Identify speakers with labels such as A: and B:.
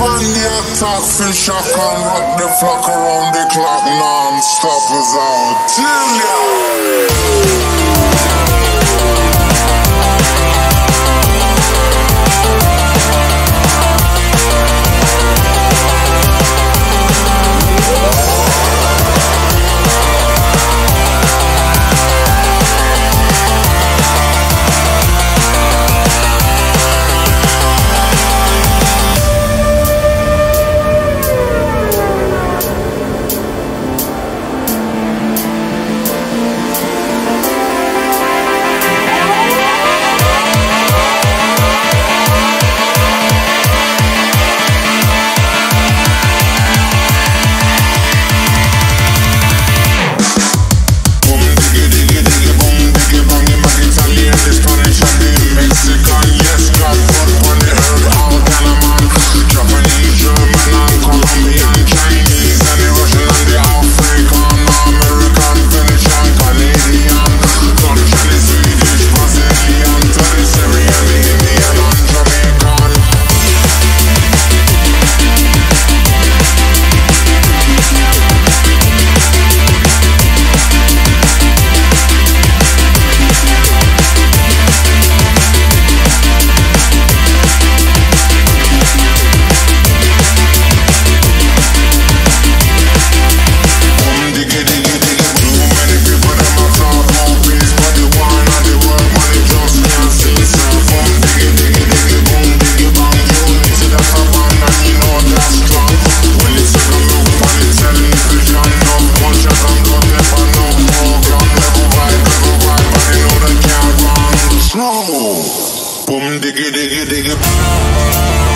A: on the attack, fish I can rock the flock around the clock non-stop without Julia. diggy diggy diggy.